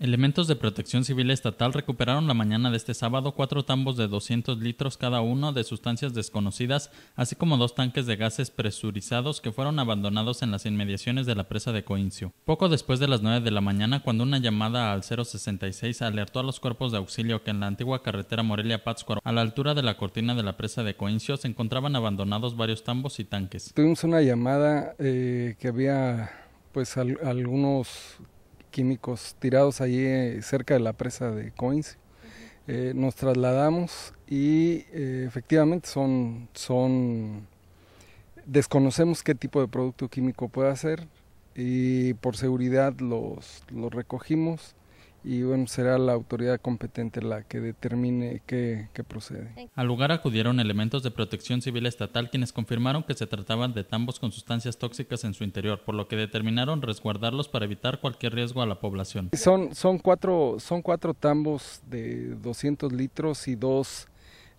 Elementos de protección civil estatal recuperaron la mañana de este sábado cuatro tambos de 200 litros cada uno de sustancias desconocidas, así como dos tanques de gases presurizados que fueron abandonados en las inmediaciones de la presa de Coincio. Poco después de las 9 de la mañana, cuando una llamada al 066 alertó a los cuerpos de auxilio que en la antigua carretera Morelia-Pátzcuaro, a la altura de la cortina de la presa de Coincio, se encontraban abandonados varios tambos y tanques. Tuvimos una llamada eh, que había pues algunos químicos tirados allí eh, cerca de la presa de Coins. Eh, nos trasladamos y eh, efectivamente son, son, desconocemos qué tipo de producto químico puede ser y por seguridad los, los recogimos y bueno, será la autoridad competente la que determine qué, procede. Al lugar acudieron elementos de protección civil estatal quienes confirmaron que se trataban de tambos con sustancias tóxicas en su interior, por lo que determinaron resguardarlos para evitar cualquier riesgo a la población. Son, son, cuatro, son cuatro tambos de 200 litros y dos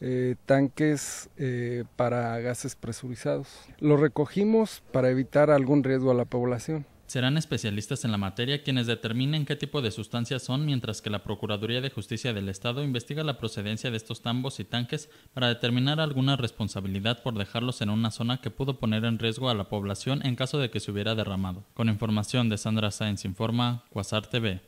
eh, tanques eh, para gases presurizados. Los recogimos para evitar algún riesgo a la población. Serán especialistas en la materia quienes determinen qué tipo de sustancias son, mientras que la Procuraduría de Justicia del Estado investiga la procedencia de estos tambos y tanques para determinar alguna responsabilidad por dejarlos en una zona que pudo poner en riesgo a la población en caso de que se hubiera derramado. Con información de Sandra Sáenz Informa, Quasar TV.